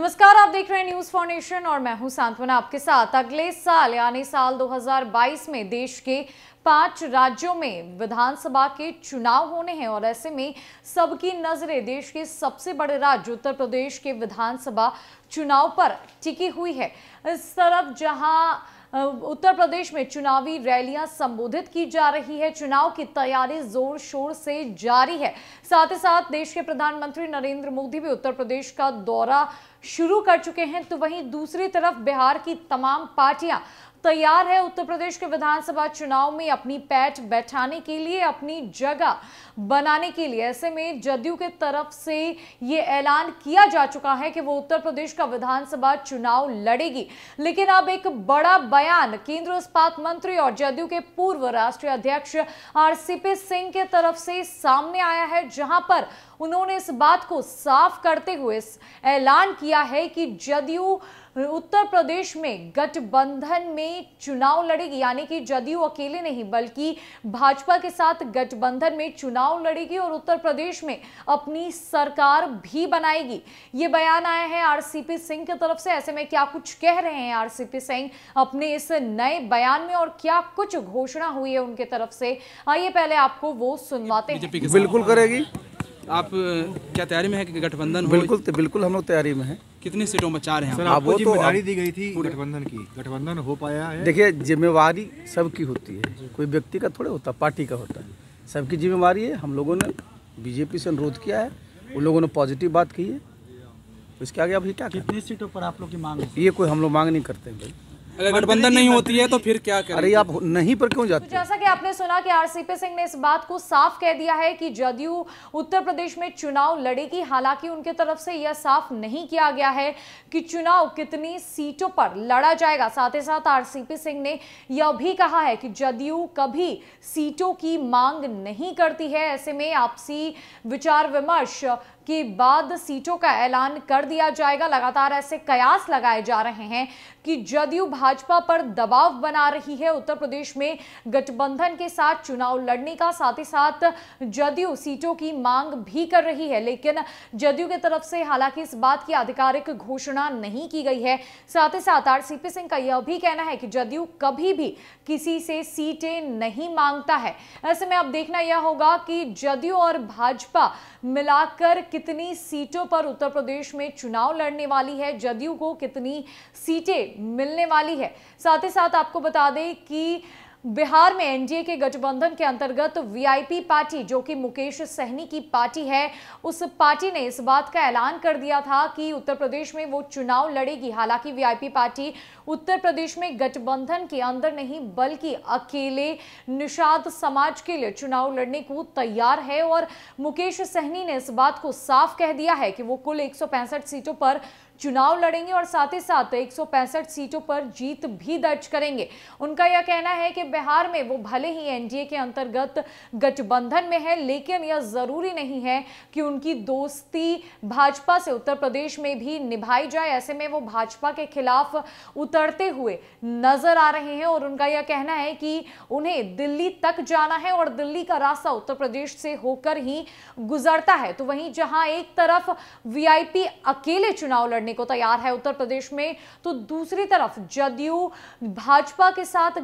नमस्कार, आप देख रहे हैं न्यूज़ फाउंडेशन और मैं हूँ सांत्वना आपके साथ। अगले साल, यानी साल 2022 में देश के पाँच राज्यों में विधानसभा के चुनाव होने हैं और ऐसे में सबकी नज़रें देश के सबसे बड़े राज्य उत्तर प्रदेश के विधानसभा चुनाव पर टिकी हुई है। इस तरफ़ जहाँ उत्तर प्रदेश में चुनावी रैलियाँ संबोधित की जा रही है, चुनाव की तैयारी ज़ोर शोर से जारी है। साथ ही साथ देश के प्रधानमंत्री नरेंद्र मोदी भी उत्तर प्रदेश का दौरा शुरू कर चुके हैं तो वहीं दूसरी तरफ़ बिहार की तमाम पार्टियाँ तैयार है। उत्तर प्रदेश के विधानसभा चुनाव में अपनी पैठ बैठाने के लिए, अपनी जगह बनाने के लिए। ऐसे में जदयू के तरफ़ से ये ऐलान किया जा चुका है कि वो उत्तर प्रदेश का विधानसभा चुनाव लड़ेगी। लेकिन अब एक बड़ा बयान, केंद्रीय इस्पात मंत्री और जदयू के पूर्व राष्ट्रीय अध्यक्ष आरसीपी सिंह के तरफ़ से सामने आया है, जहाँ पर उन्होंने इस बात को साफ़ करते हुए ऐलान किया है कि जदयू उत्तर प्रदेश में गठबंधन में चुनाव लड़ेगी यानी कि जदयू अकेले नहीं बल्कि भाजपा के साथ गठबंधन में चुनाव लड़ेगी और उत्तर प्रदेश में अपनी सरकार भी बनाएगी। ये बयान आया है आरसीपी सिंह की तरफ़ से। ऐसे में क्या कुछ कह रहे हैं आरसीपी सिंह अपने इस नए बयान में और क्या कुछ घोषणा हुई है उनके तरफ़ से? आइए पहले आपको वो सुनवाते हैं। बिल्कुल करेगी। आप क्या तैयारी में है कि गठबंधन बिल्कुल तो बिल्कुल हम लोग तैयारी में हैं। कितनी सीटों में चार हैं सर हाँ, आपको तो ज़िम्मेदारी दी गई थी गठबंधन की। गठबंधन हो पाया है? देखिए जिम्मेवारी सबकी होती है। कोई व्यक्ति का थोड़े होता पार्टी का होता है। सबकी जिम्मेवारी है। हम लोगों ने बीजेपी से अनुरोध किया है। उन लोगों ने पॉजिटिव बात की है। तो इसके आगे अभी क्या कितनी सीटों पर आप लोग की मांग ये कोई हम लोग मांग नहीं करते भाई। अगर गठबंधन नहीं होती है तो फिर क्या अरे करें आप नहीं पर क्यों तो जाते जैसा कि आपने सुना कि आरसीपी सिंह ने इस बात को साफ़ कह दिया है कि जदयू उत्तर प्रदेश में चुनाव लड़ेगी हालाँकि उनके तरफ़ से यह साफ़ नहीं किया गया है कि चुनाव कितनी सीटों पर लड़ा जाएगा। साथ ही साथ आरसीपी सिंह ने यह भी कहा है कि जदयू कभी सीटों की मांग नहीं करती है। ऐसे में आपसी विचार विमर्श के बाद सीटों का ऐलान कर दिया जाएगा। लगातार ऐसे कयास लगाए जा रहे हैं कि जदयू भाजपा पर दबाव बना रही है। उत्तर प्रदेश में गठबंधन के साथ चुनाव लड़ने का, साथ ही साथ जदयू सीटों की मांग भी कर रही है। लेकिन जदयू की तरफ़ से हालाँकि इस बात की आधिकारिक घोषणा नहीं की गई है। साथ ही साथ आरसीपी सिंह का यह भी कहना है कि जदयू कभी भी किसी से सीटें नहीं माँगता है। ऐसे में अब देखना यह होगा कि जदयू और भाजपा मिलाकर कितनी सीटों पर उत्तर प्रदेश में चुनाव लड़ने वाली है, जदयू को कितनी सीटें मिलने वाली है साथ ही साथ आपको बता दें कि बिहार में एनडीए के गठबंधन के अंतर्गत वीआईपी पार्टी, जो कि मुकेश सहनी की पार्टी है, उस पार्टी ने इस बात का ऐलान कर दिया था कि उत्तर प्रदेश में वो चुनाव लड़ेगी। हालाँकि वीआईपी पार्टी उत्तर प्रदेश में गठबंधन के अंदर नहीं, बल्कि अकेले निषाद समाज के लिए चुनाव लड़ने को तैयार है और मुकेश सहनी ने इस बात को साफ़ कह दिया है कि वो कुल एक सौ पैंसठ सीटों पर चुनाव लड़ेंगे और साथ ही साथ एक सौ पैंसठ सीटों पर जीत भी दर्ज करेंगे। उनका यह कहना है कि बिहार में वो भले ही एनडीए के अंतर्गत गठबंधन में है, लेकिन यह ज़रूरी नहीं है कि उनकी दोस्ती भाजपा से उत्तर प्रदेश में भी निभाई जाए। ऐसे में वो भाजपा के खिलाफ उतरते हुए नज़र आ रहे हैं और उनका यह कहना है कि उन्हें दिल्ली तक जाना है और दिल्ली का रास्ता उत्तर प्रदेश से होकर ही गुजरता है। तो वहीं जहाँ एक तरफ़ वीआईपी अकेले चुनाव लड़ने को तैयार है उत्तर प्रदेश में तो दूसरी तरफ़ जदयू भाजपा के साथ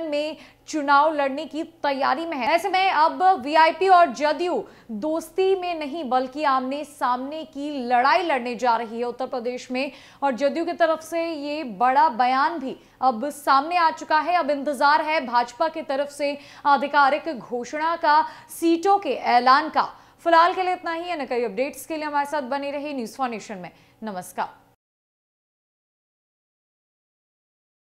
गठबंधन में चुनाव लड़ने की तैयारी में है। ऐसे में अब वीआईपी और जदयू दोस्ती में नहीं, बल्कि आमने सामने की लड़ाई लड़ने जा रही है उत्तर प्रदेश में। और जदयू की तरफ़ से ये बड़ा बयान भी अब सामने आ चुका है। अब इंतज़ार है भाजपा की तरफ़ से आधिकारिक घोषणा का, सीटों के ऐलान का। फ़िलहाल के लिए इतना ही। है न कई अपडेट्स के लिए हमारे साथ बने रही न्यूज़ फॉर नेशन में। नमस्कार।